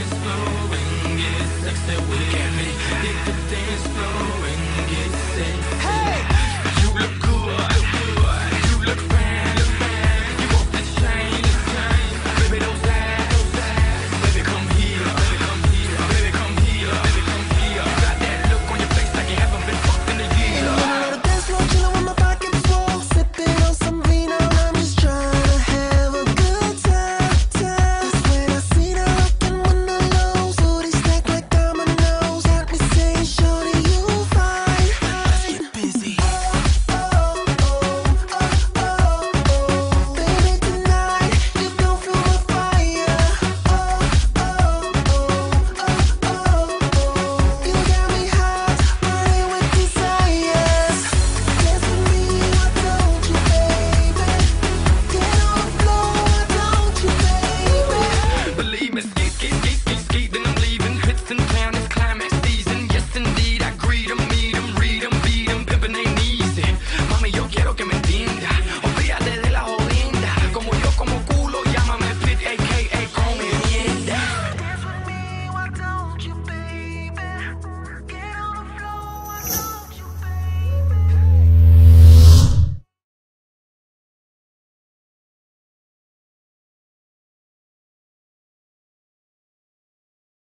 is flowing, yes, like.